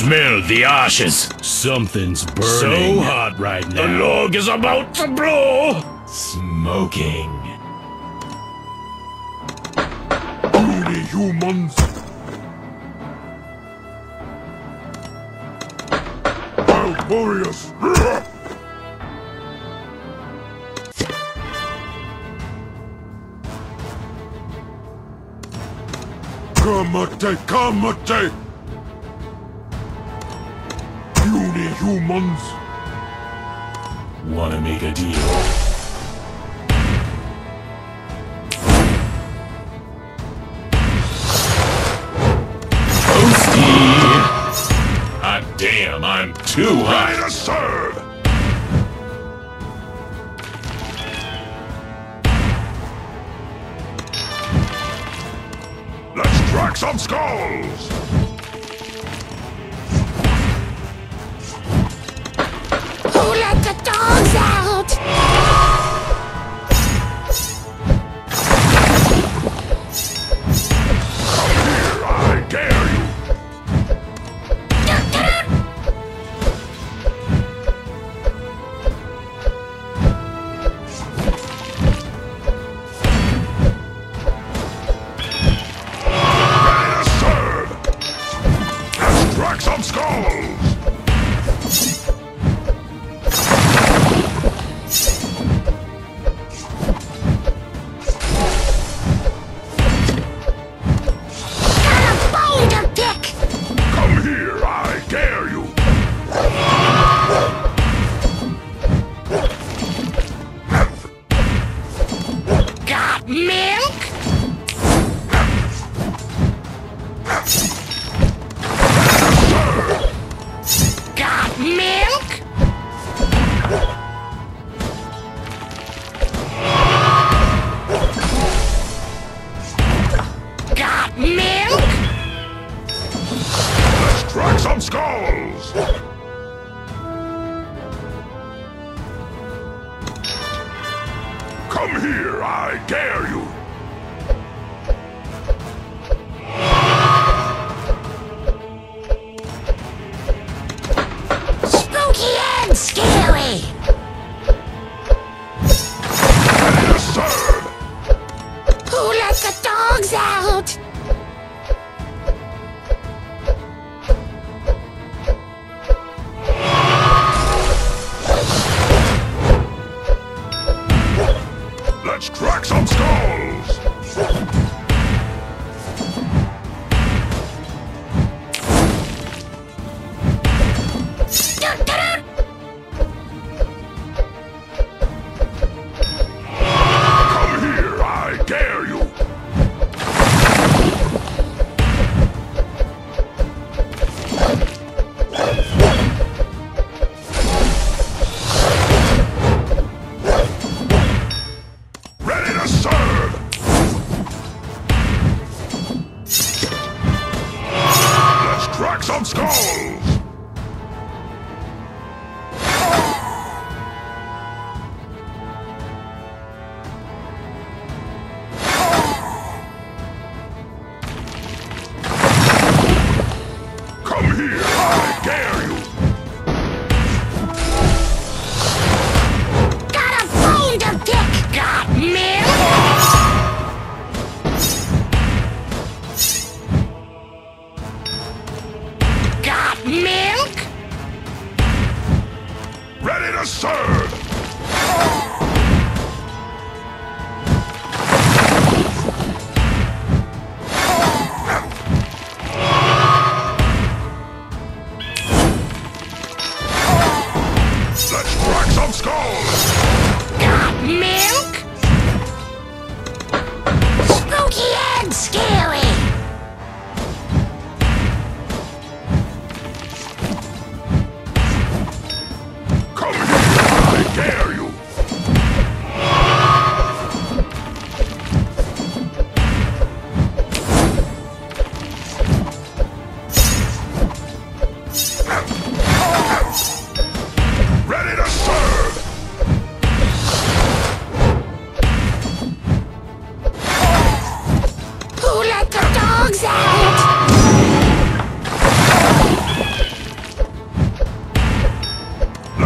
Smell the ashes. Something's burning. So hot right now. The log is about to blow. Smoking. Only humans. Warriors! Kamate! Kamate! humans! Wanna make a deal? Toasty! Damn, I'm too high to serve! Let's crack some skulls! Come here, I dare you!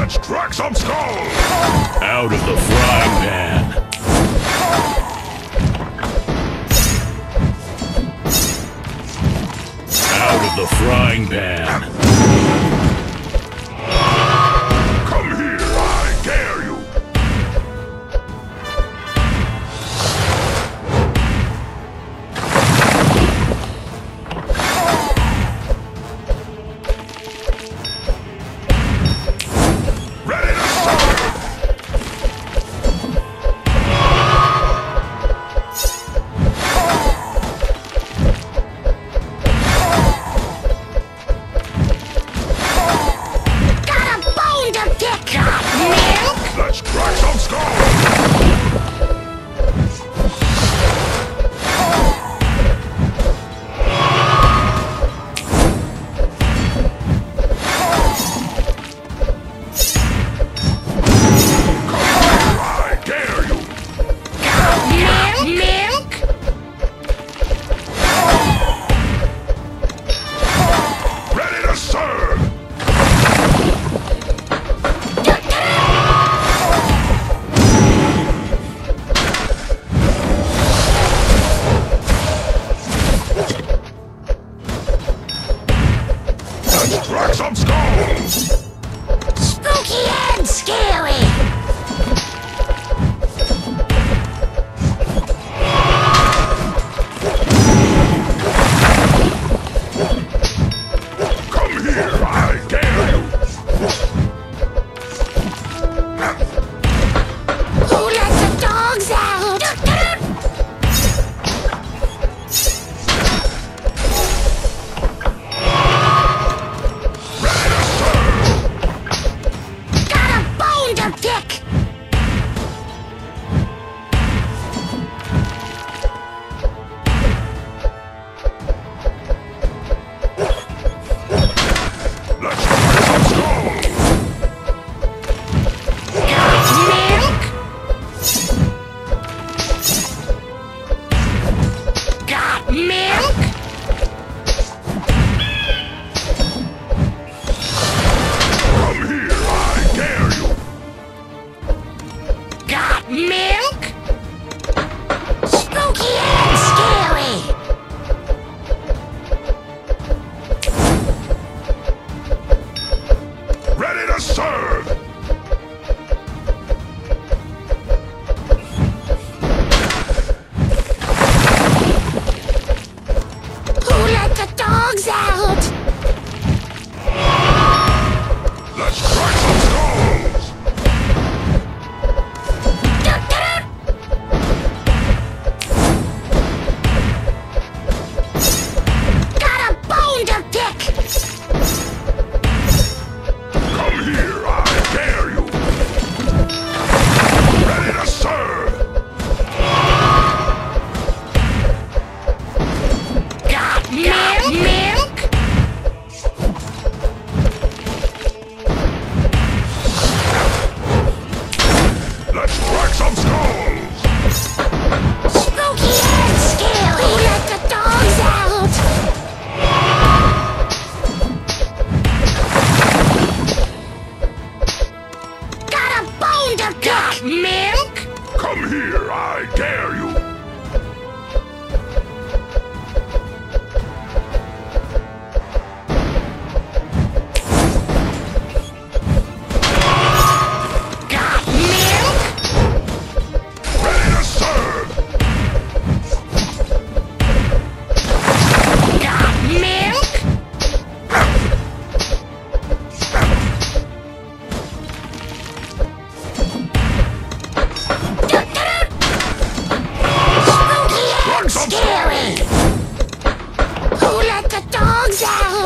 Let's crack some skulls! Out of the frying pan! Out of the frying pan!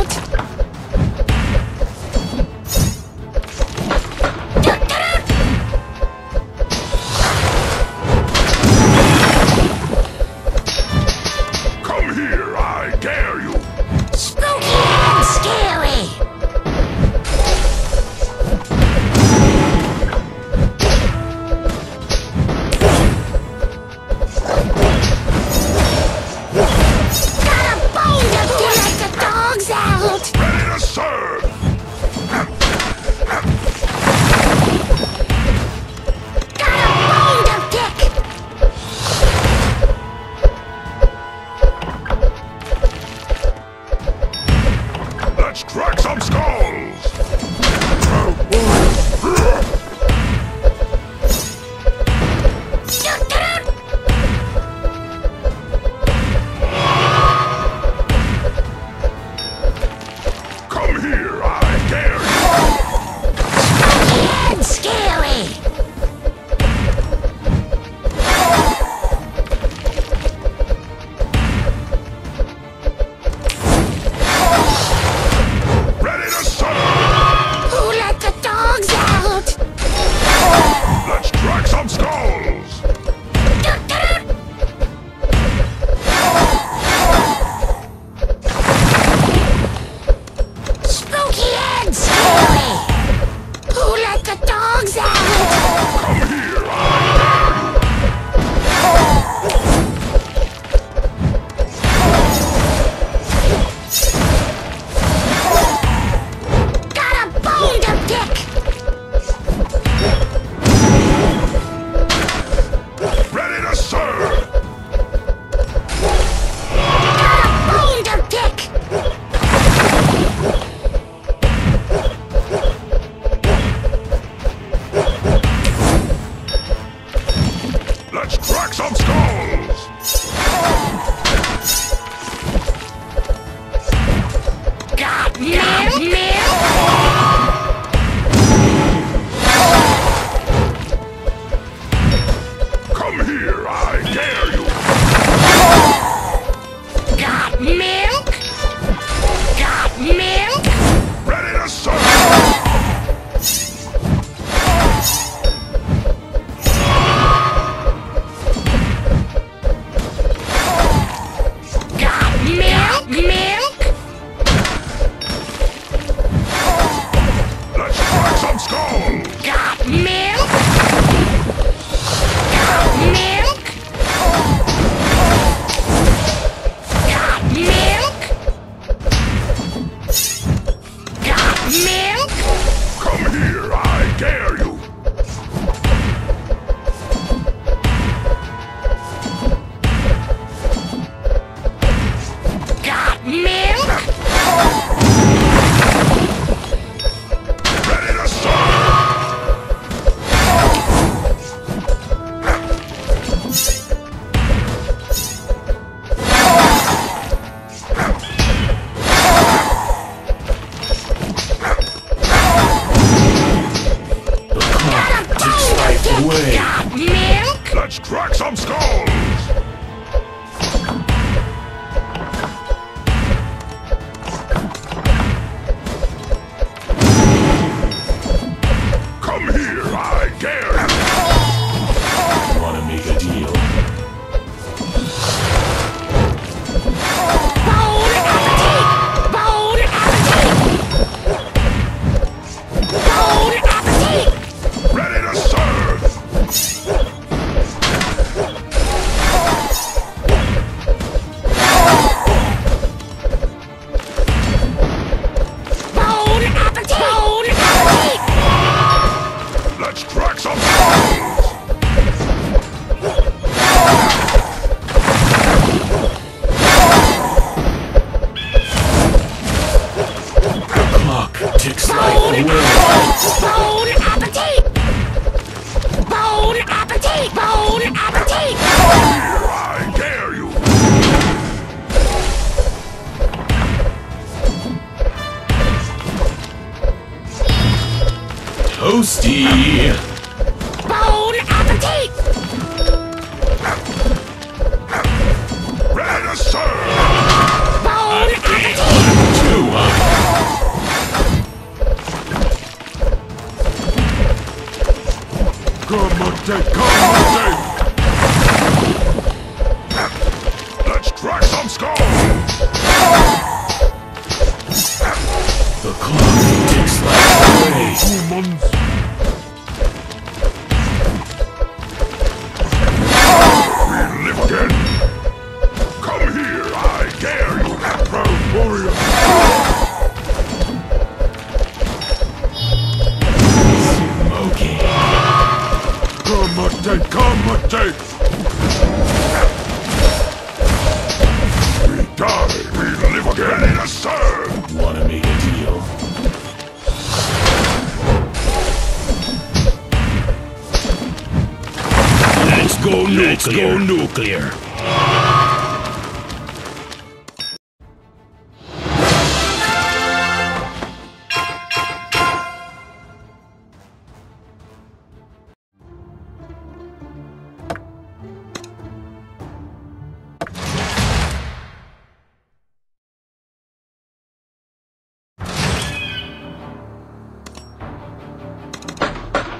right.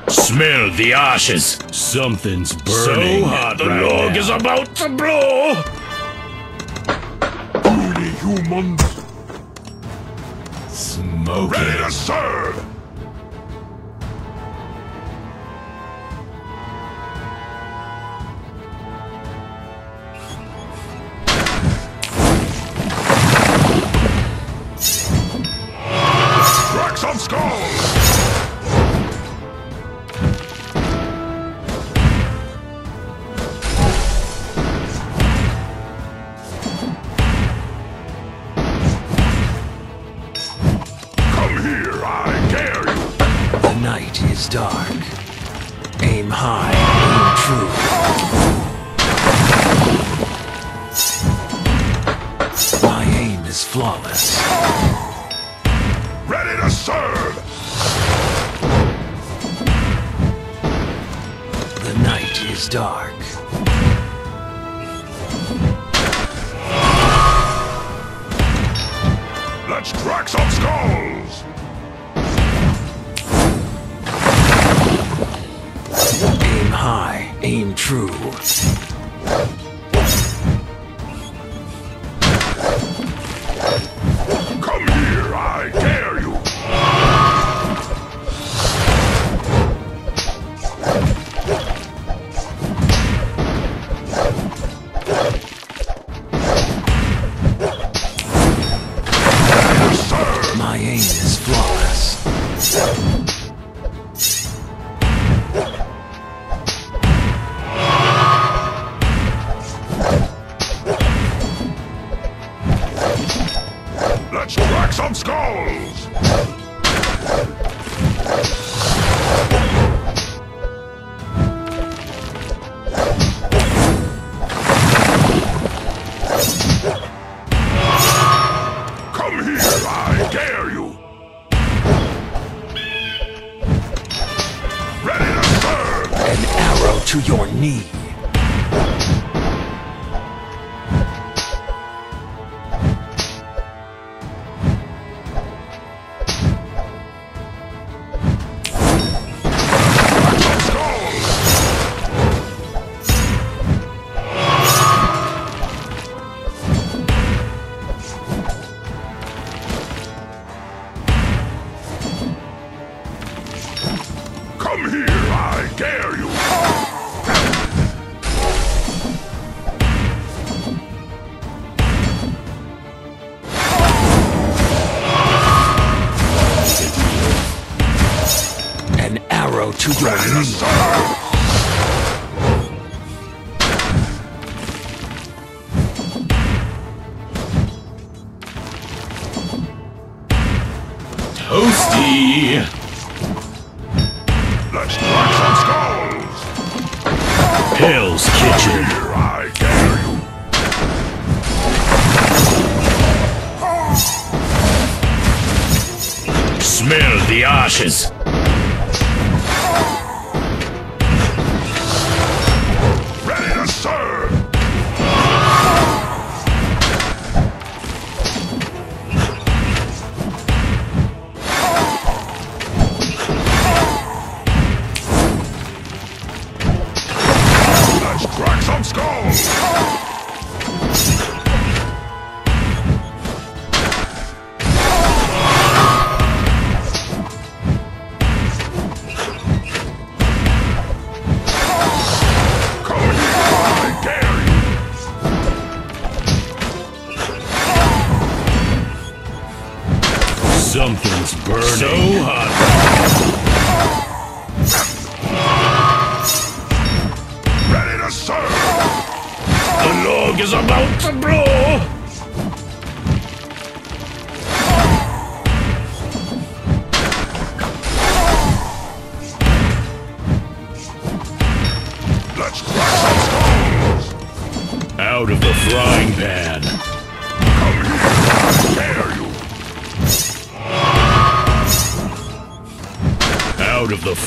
Smell the ashes. Something's burning. So hot the right log now. is about to blow. Holy humans. Smoking. Ready to serve. dark. is flawless.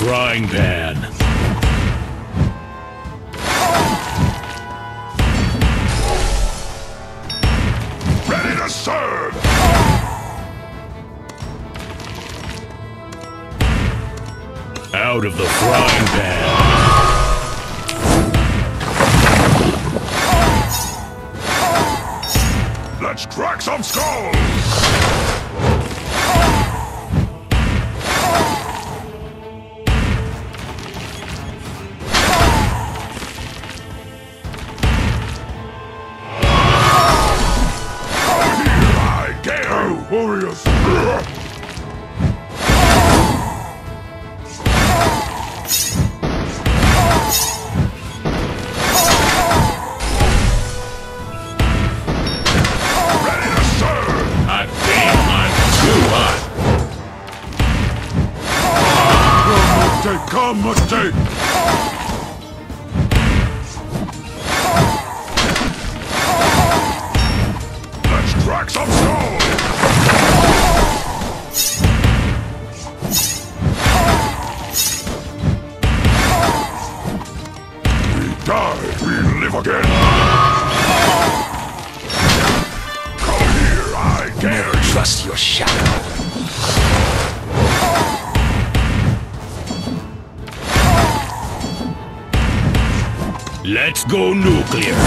frying pan. trust your shadow. Let's go nuclear!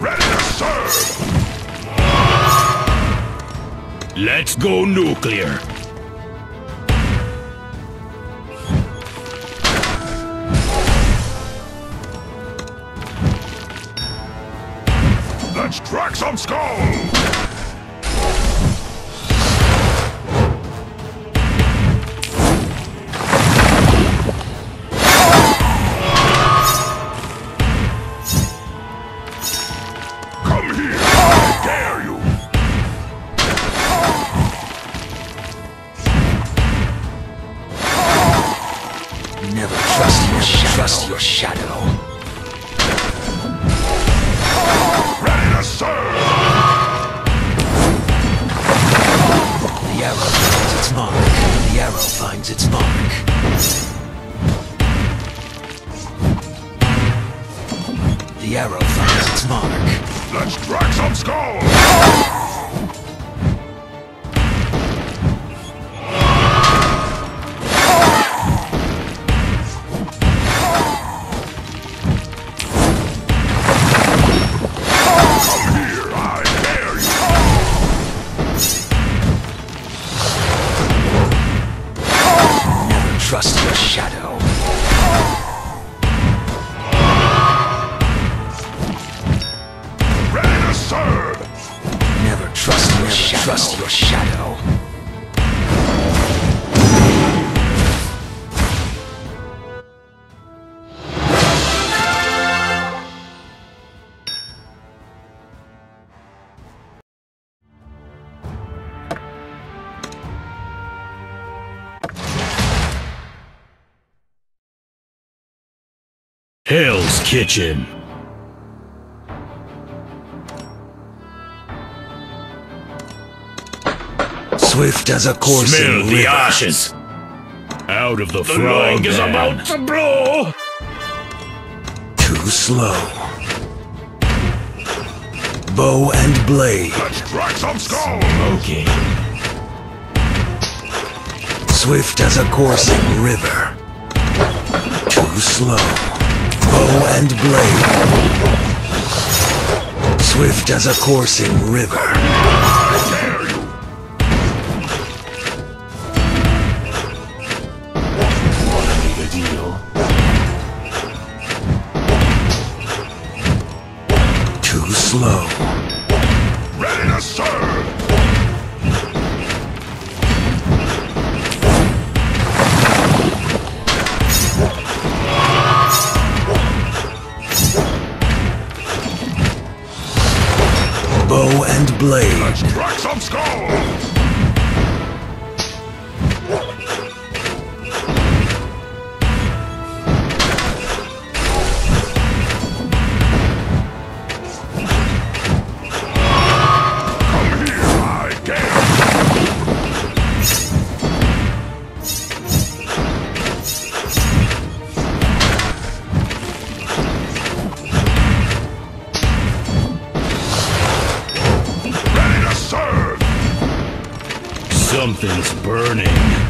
Ready to serve! Let's go nuclear! never trust your shadow. Trust your shadow. Ready to serve! The arrow finds its mark. The arrow finds its mark. The arrow finds its mark. Let's drag some skulls! Trust your shadow. Trust your shadow. Hell's Kitchen. Swift as a coursing Smell the river. ashes. Out of the, The frying log is about to blow! Too slow. Bow and blade. Let's crack some skulls! Okay. Swift as a coursing river. Too slow. Bow and blade. Swift as a coursing river. Slow. Ready to serve! Bow and blade. Let's crack some skulls! Something's burning.